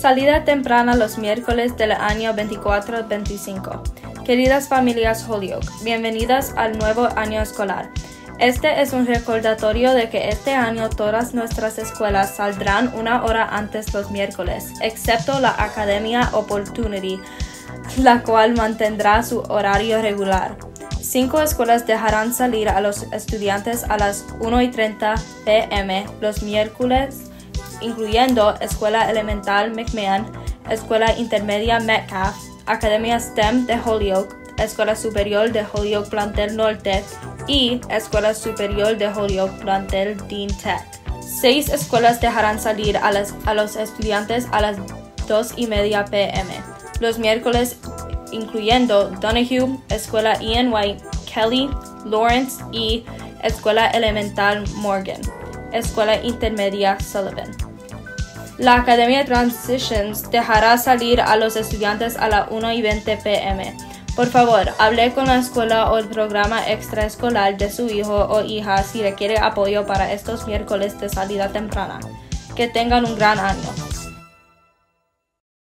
Salida temprana los miércoles del año 24-25. Queridas familias Holyoke, bienvenidas al nuevo año escolar. Este es un recordatorio de que este año todas nuestras escuelas saldrán una hora antes los miércoles, excepto la Academia Opportunity, la cual mantendrá su horario regular. Cinco escuelas dejarán salir a los estudiantes a las 1 y 30 pm los miércoles incluyendo Escuela Elemental McMahon, Escuela Intermedia Metcalf, Academia STEM de Holyoke, Escuela Superior de Holyoke Plantel Norte y Escuela Superior de Holyoke Plantel Dean Tech. Seis escuelas dejarán salir a, a los estudiantes a las 2 y media pm. Los miércoles incluyendo Donahue, Escuela Ian White, Kelly, Lawrence y Escuela Elemental Morgan, Escuela Intermedia Sullivan. La Academia Transitions dejará salir a los estudiantes a las 1 y 20 pm. Por favor, hable con la escuela o el programa extraescolar de su hijo o hija si requiere apoyo para estos miércoles de salida temprana. Que tengan un gran año.